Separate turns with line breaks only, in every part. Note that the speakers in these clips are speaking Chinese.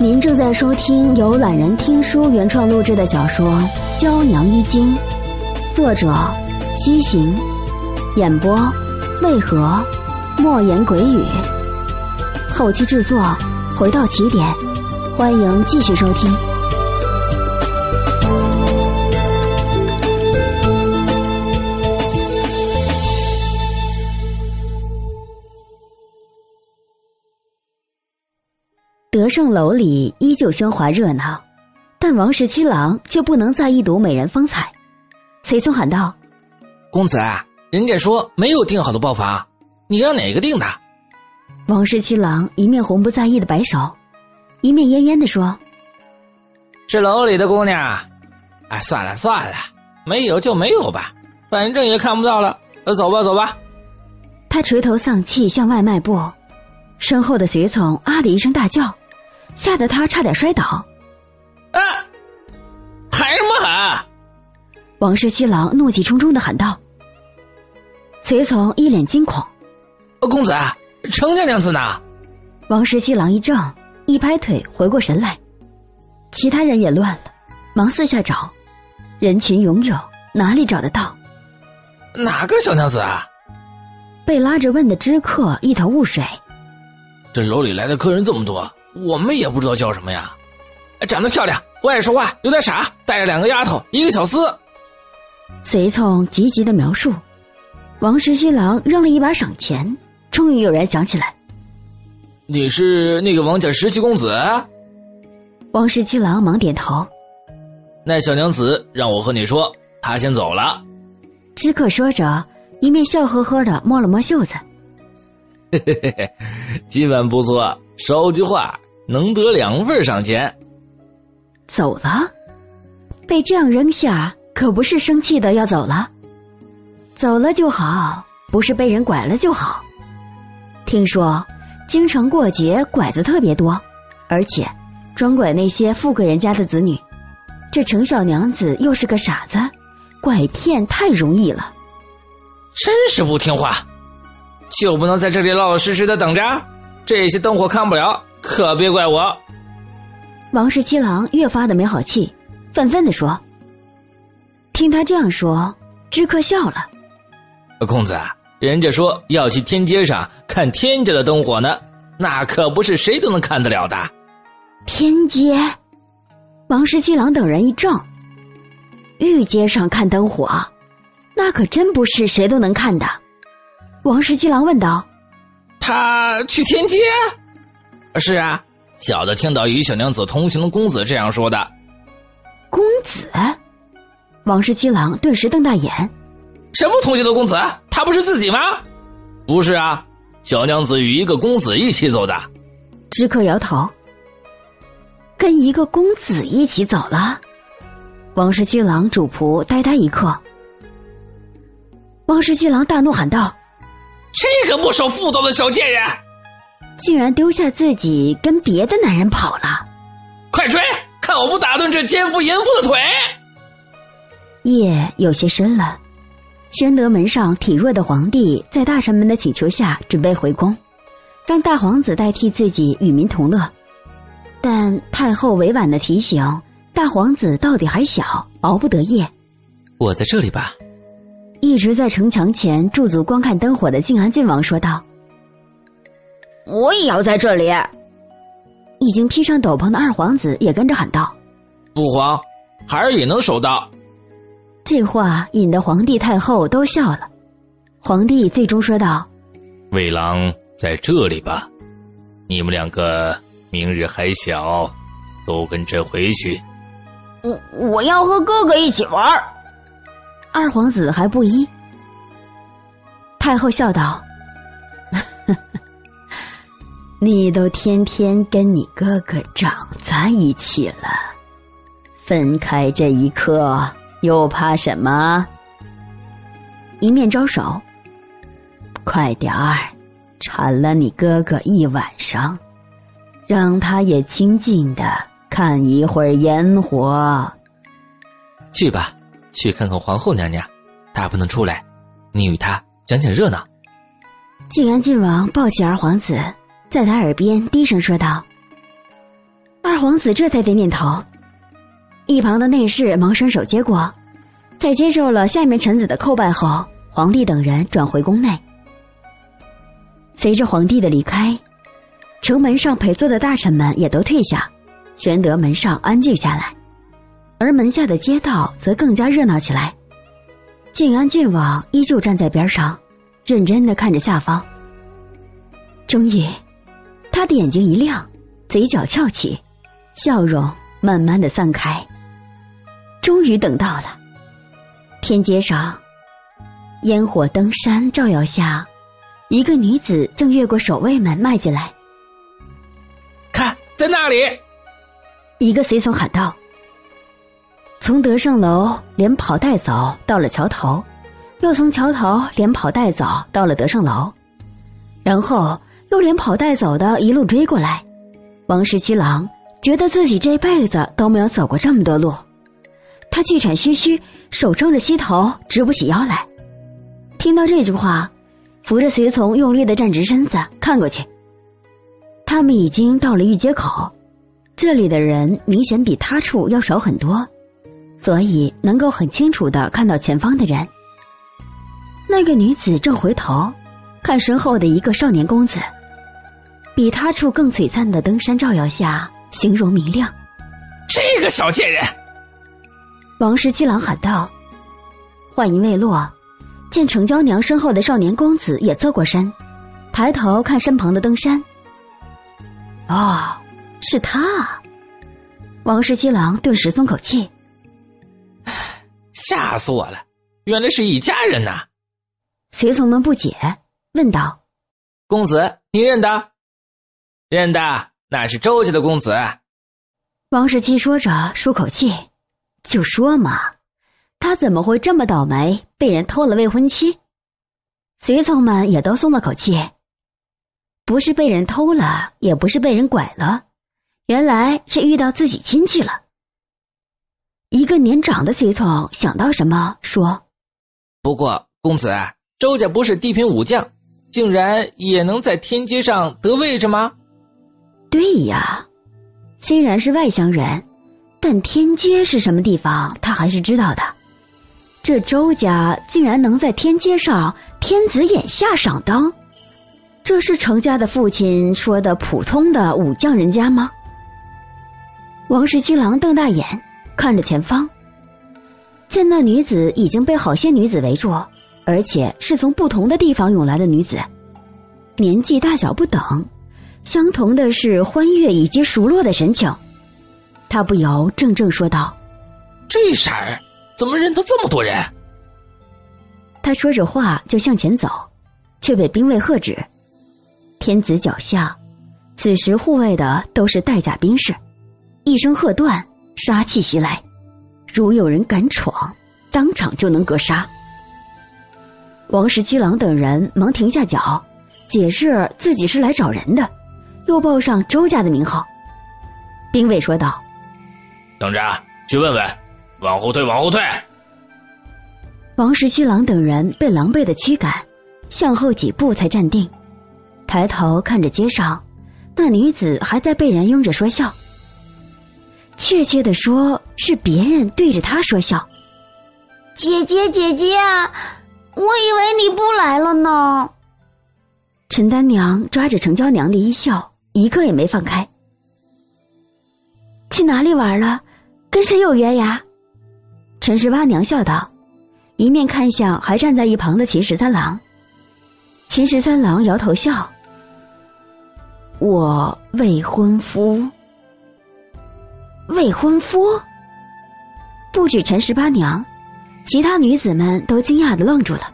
您正在收听由懒人听书原创录制的小说《娇娘衣经》，作者：西行，演播：为何？莫言鬼语，后期制作：回到起点。欢迎继续收听。德胜楼里依旧喧哗热闹，但王十七郎却不能再一睹美人风采。随从喊道：“
公子，人家说没有定好的包房，你让哪个定的？”
王十七郎一面红不在意的摆手，一面恹恹的说：“
是楼里的姑娘。哎，算了算了，没有就没有吧，反正也看不到了。走吧走吧。”
他垂头丧气向外迈步，身后的随从啊的一声大叫。吓得他差点摔倒，
啊！喊什么喊？
王十七郎怒气冲冲的喊道。随从一脸惊恐：“
公子，程家娘子呢？”
王十七郎一怔，一拍腿，回过神来。其他人也乱了，忙四下找，人群涌涌，哪里找得到？
哪个小娘子啊？
被拉着问的知客一头雾水。
这楼里来的客人这么多。我们也不知道叫什么呀，长得漂亮，不爱说话，有点傻，带着两个丫头，一个小厮。
随从急急的描述，王十七郎扔了一把赏钱，终于有人想起来：“
你是那个王家十七公子？”
王十七郎忙点头。
那小娘子让我和你说，她先走了。
知客说着，一面笑呵呵的摸了摸袖子：“
嘿嘿嘿嘿，今晚不错，捎句话。”能得两份赏钱。
走了，被这样扔下，可不是生气的要走了。走了就好，不是被人拐了就好。听说京城过节拐子特别多，而且专拐那些富贵人家的子女。这程小娘子又是个傻子，拐骗太容易了。
真是不听话，就不能在这里老老实实的等着？这些灯火看不了。可别怪我！
王十七郎越发的没好气，愤愤的说：“听他这样说，知客笑了。
公子，人家说要去天街上看天家的灯火呢，那可不是谁都能看得了的。
天街，王十七郎等人一怔。玉街上看灯火，那可真不是谁都能看的。王十七郎问道：“
他去天街？”是啊，小的听到与小娘子同行的公子这样说的。
公子，王十七郎顿时瞪大眼：“
什么同行的公子？他不是自己吗？”“不是啊，小娘子与一个公子一起走的。”
知客摇头：“跟一个公子一起走了。”王十七郎主仆呆呆一刻。王十七郎大怒喊道：“
这个不守妇道的小贱人！”
竟然丢下自己跟别的男人跑了！
快追，看我不打断这奸夫淫妇的腿！
夜有些深了，宣德门上体弱的皇帝在大臣们的请求下准备回宫，让大皇子代替自己与民同乐。但太后委婉的提醒，大皇子到底还小，熬不得夜。
我在这里吧。
一直在城墙前驻足观看灯火的靖安郡王说道。
我也要在这里。
已经披上斗篷的二皇子也跟着喊道：“
父皇，孩儿也能守到。”
这话引得皇帝太后都笑了。皇帝最终说道：“
魏郎在这里吧，你们两个明日还小，都跟朕回去。”
我我要和哥哥一起玩。
二皇子还不依。太后笑道。你都天天跟你哥哥长在一起了，分开这一刻又怕什么？一面招手，快点儿，缠了你哥哥一晚上，让他也清静的看一会儿烟火。
去吧，去看看皇后娘娘，她不能出来，你与她讲讲热闹。
晋安郡王抱起二皇子。在他耳边低声说道：“二皇子这才点点头。一旁的内侍忙伸手接过，在接受了下面臣子的叩拜后，皇帝等人转回宫内。随着皇帝的离开，城门上陪坐的大臣们也都退下，玄德门上安静下来，而门下的街道则更加热闹起来。晋安郡王依旧站在边上，认真的看着下方。终于，他的眼睛一亮，嘴角翘起，笑容慢慢的散开。终于等到了，天街上，烟火登山照耀下，一个女子正越过守卫们迈进来。
看，在那里！
一个随从喊道：“从德胜楼连跑带走到了桥头，又从桥头连跑带走到了德胜楼，然后又连跑带走的一路追过来。”王十七郎觉得自己这辈子都没有走过这么多路。他气喘吁吁，手撑着膝头，直不起腰来。听到这句话，扶着随从用力的站直身子，看过去。他们已经到了御街口，这里的人明显比他处要少很多，所以能够很清楚的看到前方的人。那个女子正回头，看身后的一个少年公子，比他处更璀璨的登山照耀下，形容明亮。
这个小贱人！
王十七郎喊道：“话音未落，见程娇娘身后的少年公子也侧过身，抬头看身旁的登山。哦，是他！王十七郎顿时松口气。
吓死我了！原来是一家人呐！
随从们不解，问道：“
公子，你认得？认得，那是周家的公子。”
王十七说着，舒口气。就说嘛，他怎么会这么倒霉，被人偷了未婚妻？随从们也都松了口气。不是被人偷了，也不是被人拐了，原来是遇到自己亲戚了。一个年长的随从想到什么，说：“
不过公子，周家不是地平武将，竟然也能在天阶上得位置吗？”
对呀，虽然是外乡人。但天阶是什么地方，他还是知道的。这周家竟然能在天阶上天子眼下赏灯，这是程家的父亲说的普通的武将人家吗？王十七郎瞪大眼看着前方，见那女子已经被好些女子围住，而且是从不同的地方涌来的女子，年纪大小不等，相同的是欢悦以及熟络的神情。他不由怔怔说道：“
这色儿怎么认得这么多人？”
他说着话就向前走，却被兵卫喝止。天子脚下，此时护卫的都是带甲兵士，一声喝断，杀气袭来，如有人敢闯，当场就能格杀。王十七郎等人忙停下脚，解释自己是来找人的，又报上周家的名号。兵卫说道。
等着，去问问，往后退，往后退。
王十七郎等人被狼狈的驱赶，向后几步才站定，抬头看着街上，那女子还在被人拥着说笑。确切的说，是别人对着他说笑。
姐姐，姐姐，我以为你不来了呢。
陈丹娘抓着程娇娘的衣袖，一刻也没放开。去哪里玩了？跟谁有约呀？陈十八娘笑道，一面看向还站在一旁的秦十三郎。秦十三郎摇头笑：“我未婚夫。”未婚夫？不止陈十八娘，其他女子们都惊讶的愣住了。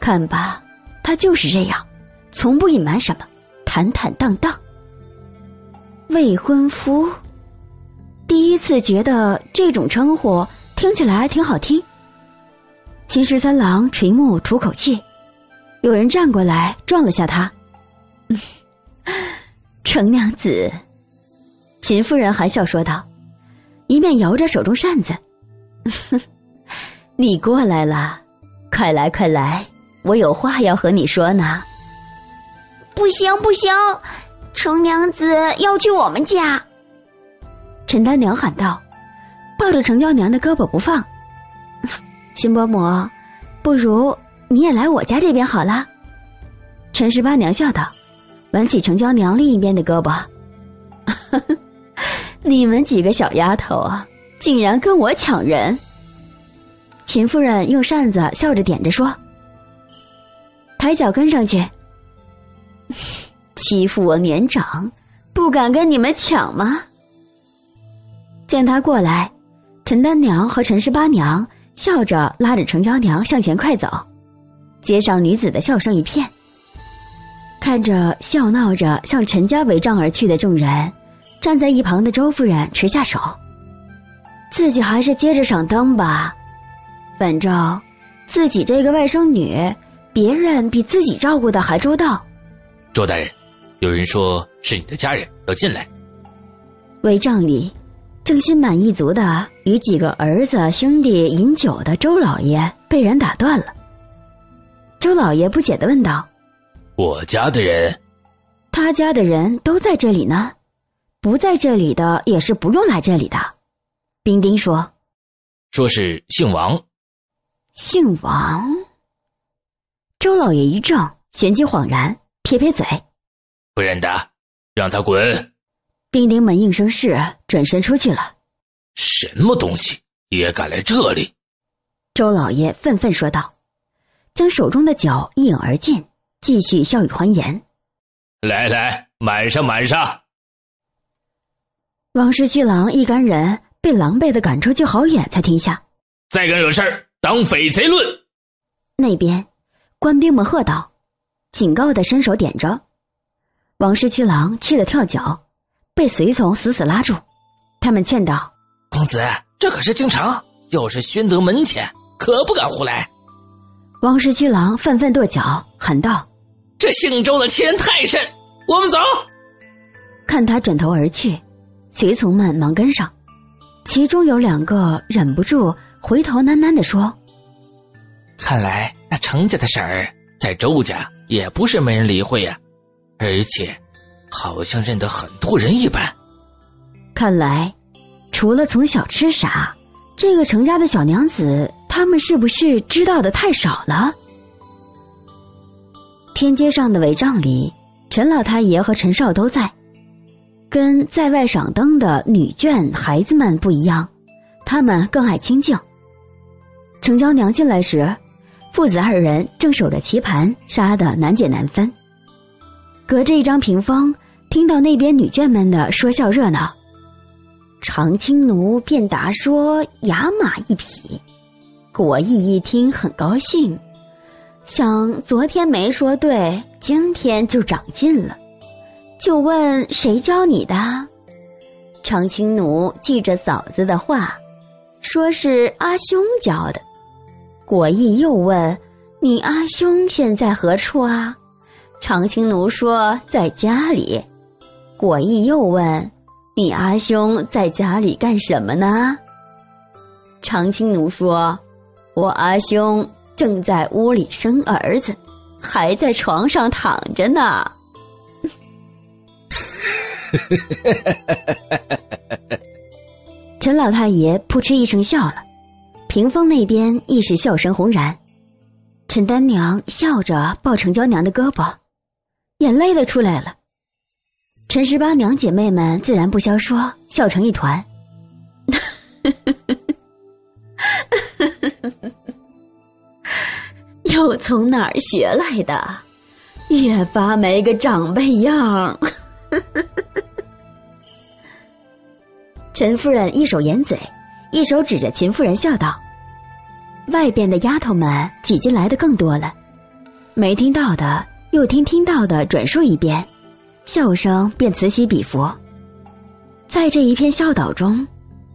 看吧，他就是这样，从不隐瞒什么，坦坦荡荡。未婚夫。第一次觉得这种称呼听起来挺好听。秦十三郎垂目吐口气，有人站过来撞了下他。程娘子，秦夫人含笑说道，一面摇着手中扇子：“ 你过来了，快来快来，我有话要和你说呢。”
不行不行，程娘子要去我们家。
陈丹娘喊道，抱着程娇娘的胳膊不放。秦伯母，不如你也来我家这边好了。陈十八娘笑道，挽起程娇娘另一边的胳膊。你们几个小丫头啊，竟然跟我抢人！秦夫人用扇子笑着点着说：“抬脚跟上去。欺负我年长，不敢跟你们抢吗？”见他过来，陈丹娘和陈十八娘笑着拉着程娇娘向前快走，街上女子的笑声一片。看着笑闹着向陈家围帐而去的众人，站在一旁的周夫人垂下手，自己还是接着赏灯吧，反正自己这个外甥女，别人比自己照顾的还周到。
周大人，有人说是你的家人要进来。
围帐里，正心满意足的与几个儿子兄弟饮酒的周老爷被人打断了。周老爷不解的问道。
我家的人，
他家的人都在这里呢，不在这里的也是不用来这里的。丁丁说：“
说是姓王，
姓王。”周老爷一怔，旋即恍然，撇撇嘴：“
不认得，让他滚。”
丁丁们应声是，转身出去了。
什么东西也敢来这里？
周老爷愤愤说道，将手中的酒一饮而尽。继续笑语欢颜，
来来，满上满上。
王十七郎一干人被狼狈的赶出去好远，才停下。
再敢惹事儿，当匪贼论！
那边官兵们喝道，警告的伸手点着。王十七郎气得跳脚，被随从死死拉住。他们劝道：“
公子，这可是京城，又是宣德门前，可不敢胡来。”
王十七郎愤愤跺脚，喊道。
这姓周的欺人太甚！我们走。
看他转头而去，随从们忙跟上，其中有两个忍不住回头喃喃的说：“
看来那程家的事儿在周家也不是没人理会呀，而且好像认得很多人一般。
看来，除了从小吃傻，这个程家的小娘子，他们是不是知道的太少了？”天街上的围帐里，陈老太爷和陈少都在。跟在外赏灯的女眷孩子们不一样，他们更爱清静。程娇娘进来时，父子二人正守着棋盘，杀得难解难分。隔着一张屏风，听到那边女眷们的说笑热闹。常青奴便答说：“雅马一匹。”果毅一听，很高兴。想昨天没说对，今天就长进了，就问谁教你的？长青奴记着嫂子的话，说是阿兄教的。果毅又问：“你阿兄现在何处啊？”长青奴说：“在家里。”果毅又问：“你阿兄在家里干什么呢？”长青奴说：“我阿兄。”正在屋里生儿子，还在床上躺着呢。陈老太爷扑哧一声笑了，屏风那边亦是笑声轰然。陈丹娘笑着抱程娇娘的胳膊，眼泪都出来了。陈十八娘姐妹们自然不消说，笑成一团。又从哪儿学来的？越发没个长辈样。陈夫人一手掩嘴，一手指着秦夫人笑道：“外边的丫头们挤进来的更多了，没听到的又听听到的转述一遍，笑声便此起彼伏。在这一片笑倒中，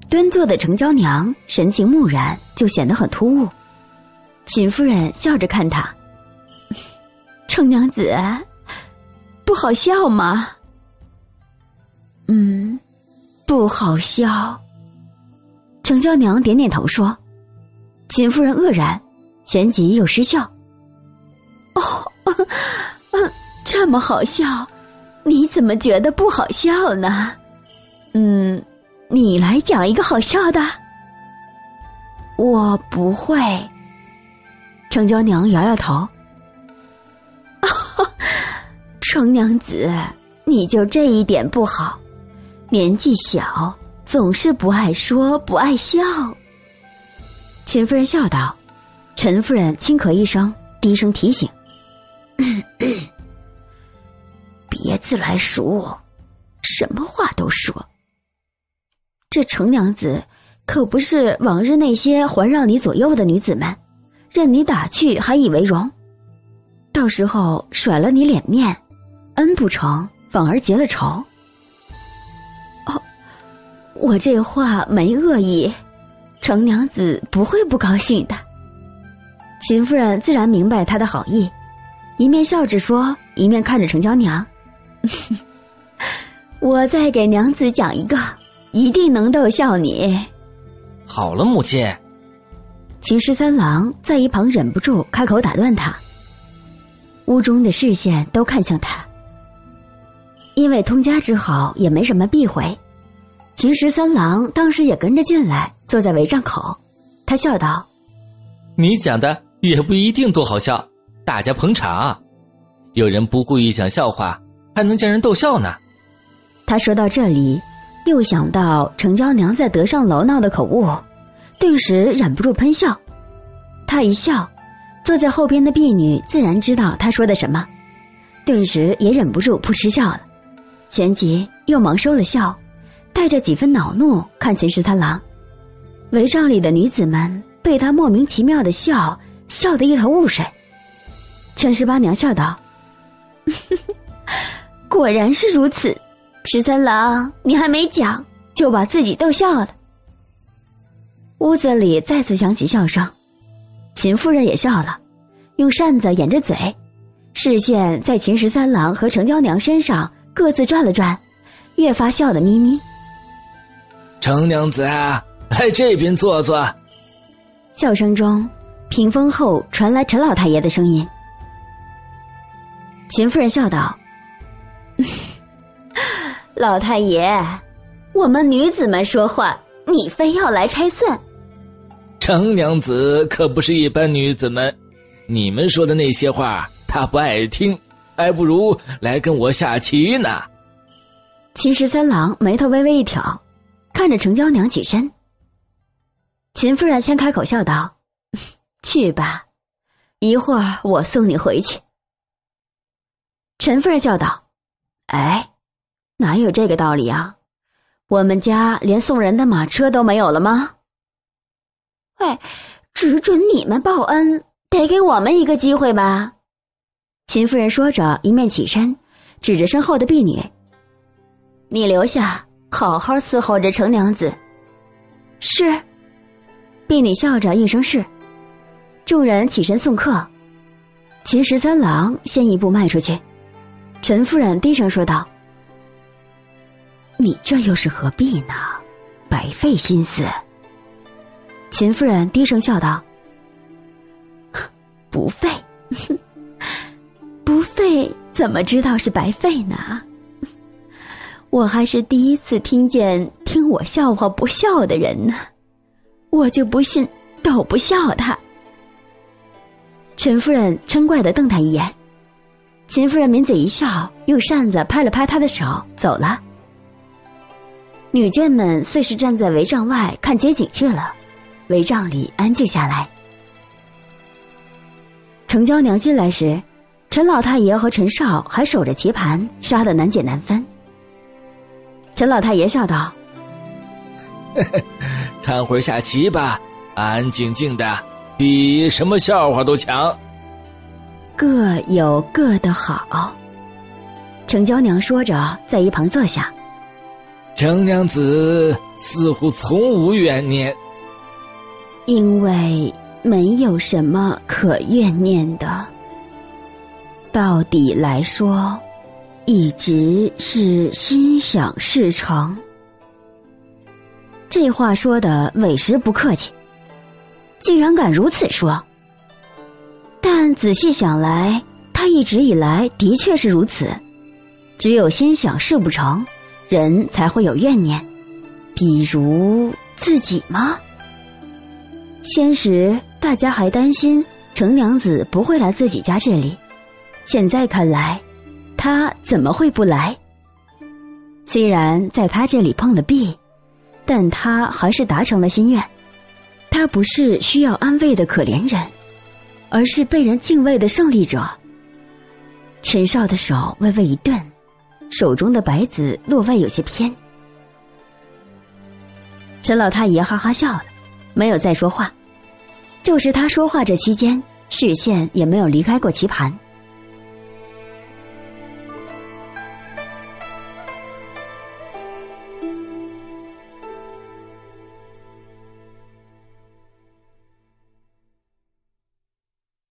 蹲坐的程娇娘神情木然，就显得很突兀。”秦夫人笑着看她，程娘子，不好笑吗？嗯，不好笑。程娇娘点点头说：“秦夫人愕然，旋即又失笑。哦，这么好笑，你怎么觉得不好笑呢？嗯，你来讲一个好笑的。
我不会。
程娇娘摇摇头。
程娘子，你就这一点不好，年纪小，总是不爱说，不爱笑。
秦夫人笑道。陈夫人轻咳一声，低声提醒：“
别自来熟，什么话都说。
这程娘子可不是往日那些环绕你左右的女子们，任你打趣还以为荣，到时候甩了你脸面，恩不成反而结了仇。
哦，我这话没恶意，程娘子不会不高兴的。”
秦夫人自然明白他的好意，一面笑着说，一面看着程娇娘：“
我再给娘子讲一个，一定能逗笑你。”
好了，母亲。
秦十三郎在一旁忍不住开口打断他。屋中的视线都看向他，因为通家之好，也没什么避讳。秦十三郎当时也跟着进来，坐在围帐口，他笑道：“
你讲的。”也不一定多好笑，大家捧场。有人不故意讲笑话，还能将人逗笑呢。
他说到这里，又想到程娇娘在德上楼闹的口误，顿时忍不住喷笑。他一笑，坐在后边的婢女自然知道他说的什么，顿时也忍不住扑哧笑了。旋即又忙收了笑，带着几分恼怒看秦十三郎。围帐里的女子们被他莫名其妙的笑。笑得一头雾水，陈十八娘笑道：“
果然是如此，十三郎，你还没讲就把自己逗笑了。”
屋子里再次响起笑声，秦夫人也笑了，用扇子掩着嘴，视线在秦十三郎和程娇娘身上各自转了转，越发笑得眯眯。
程娘子啊，来这边坐坐。
笑声中。屏风后传来陈老太爷的声音。秦夫人笑道：“
老太爷，我们女子们说话，你非要来拆散。
程娘子可不是一般女子们，你们说的那些话，她不爱听，还不如来跟我下棋呢。”
秦十三郎眉头微微一挑，看着程娇娘起身。秦夫人先开口笑道。去吧，一会儿我送你回去。陈夫人笑道：“哎，哪有这个道理啊？我们家连送人的马车都没有了吗？”
喂，只准你们报恩，得给我们一个机会吧。
秦夫人说着，一面起身，指着身后的婢女：“你留下，好好伺候着程娘子。”
是。
婢女笑着应声是。众人起身送客，秦十三郎先一步迈出去。陈夫人低声说道：“你这又是何必呢？白费心思。”秦夫人低声笑道：“
不费，不费，怎么知道是白费呢？我还是第一次听见听我笑话不笑的人呢，我就不信逗不笑他。”
陈夫人嗔怪的瞪他一眼，秦夫人抿嘴一笑，用扇子拍了拍他的手，走了。女眷们遂是站在帷帐外看街景去了，帷帐里安静下来。程娇娘进来时，陈老太爷和陈少还守着棋盘，杀得难解难分。陈老太爷笑道：“
看会儿下棋吧，安安静静的。”比什么笑话都强。
各有各的好。程娇娘说着，在一旁坐下。
程娘子似乎从无怨念，
因为没有什么可怨念的。到底来说，一直是心想事成。这话说的委实不客气。竟然敢如此说，但仔细想来，他一直以来的确是如此。只有心想事不成，人才会有怨念。比如自己吗？先时大家还担心程娘子不会来自己家这里，现在看来，他怎么会不来？虽然在他这里碰了壁，但他还是达成了心愿。他不是需要安慰的可怜人，而是被人敬畏的胜利者。陈少的手微微一顿，手中的白子落位有些偏。陈老太爷哈哈笑了，没有再说话。就是他说话这期间，视线也没有离开过棋盘。